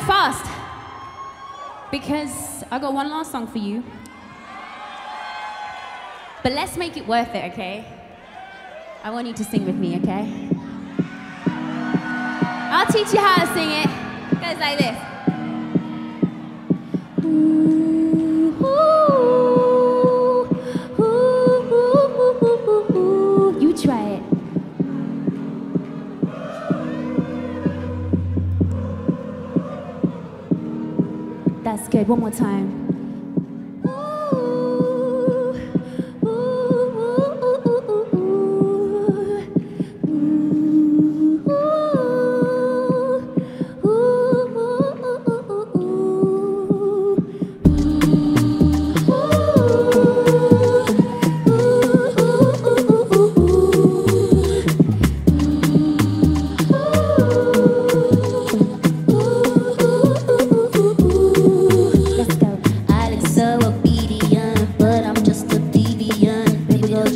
fast. Because I got one last song for you. But let's make it worth it, okay? I want you to sing with me, okay? I'll teach you how to sing it. It goes like this. That's good. One more time.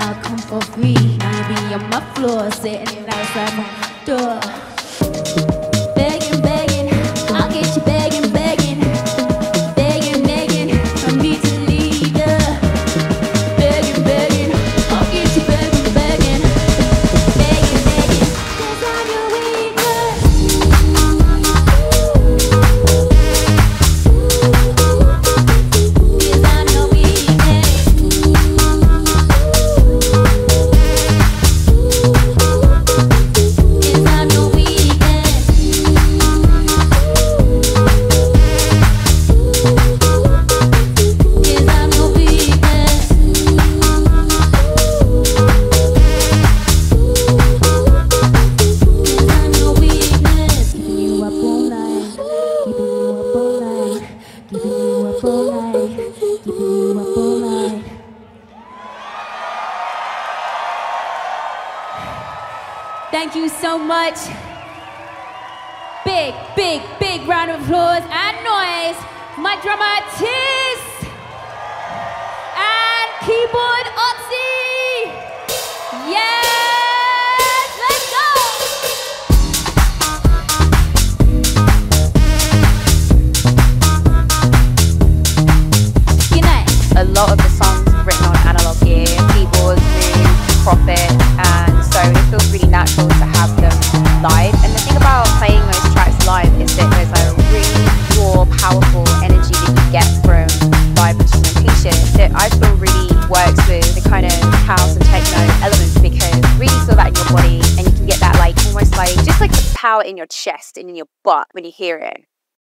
I'll come for free. I be on my floor, sitting outside my door. all night, keep you up all night. Thank you so much. Big, big, big round of applause and noise. My drummer Tiss and keyboard Oxy. Power in your chest and in your butt when you hear it.